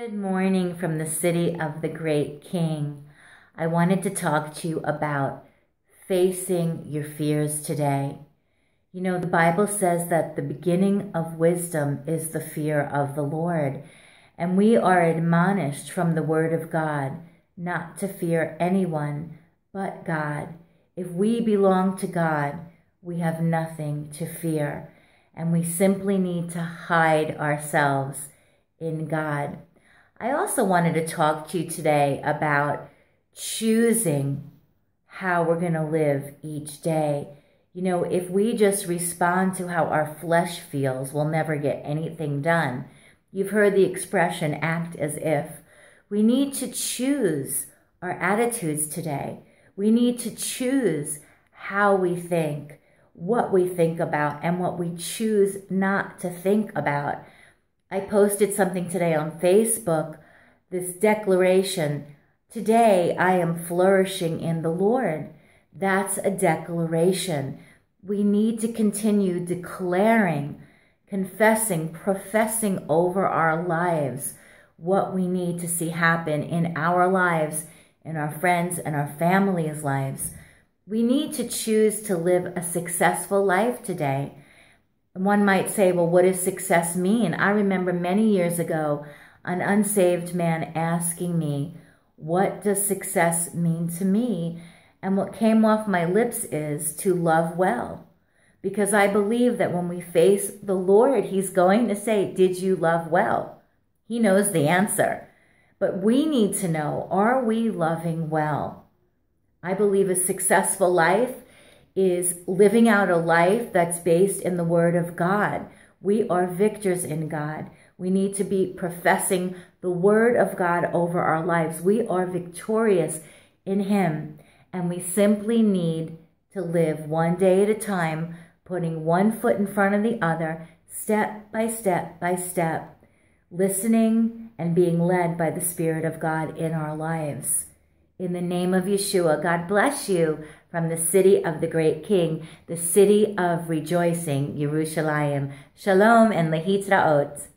Good morning from the city of the great king. I wanted to talk to you about facing your fears today. You know, the Bible says that the beginning of wisdom is the fear of the Lord. And we are admonished from the word of God not to fear anyone but God. If we belong to God, we have nothing to fear. And we simply need to hide ourselves in God. I also wanted to talk to you today about choosing how we're going to live each day. You know, if we just respond to how our flesh feels, we'll never get anything done. You've heard the expression act as if. We need to choose our attitudes today. We need to choose how we think, what we think about, and what we choose not to think about. I posted something today on Facebook, this declaration Today I am flourishing in the Lord. That's a declaration. We need to continue declaring, confessing, professing over our lives what we need to see happen in our lives, in our friends and our families' lives. We need to choose to live a successful life today. One might say, well, what does success mean? I remember many years ago an unsaved man asking me, what does success mean to me? And what came off my lips is to love well. Because I believe that when we face the Lord, He's going to say, Did you love well? He knows the answer. But we need to know, are we loving well? I believe a successful life is living out a life that's based in the Word of God. We are victors in God. We need to be professing the word of God over our lives. We are victorious in him and we simply need to live one day at a time, putting one foot in front of the other, step by step by step, listening and being led by the Spirit of God in our lives. In the name of Yeshua, God bless you from the city of the great King, the city of rejoicing, Yerushalayim. Shalom and lehitraot.